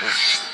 Huh?